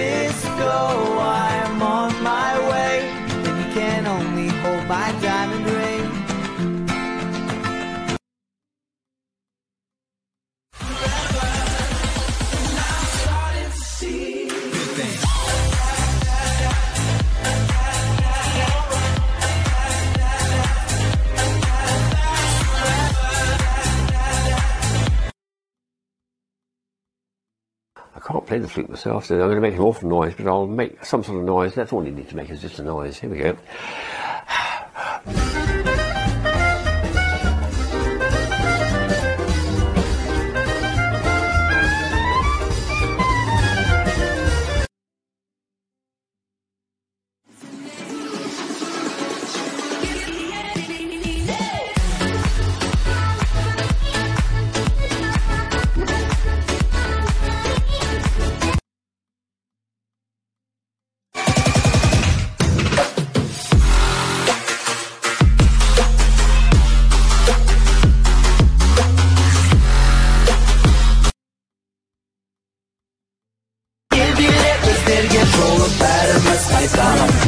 Francisco. I'm I can't play the flute myself, so I'm going to make an awful noise, but I'll make some sort of noise. That's all you need to make is just a noise. Here we go. Give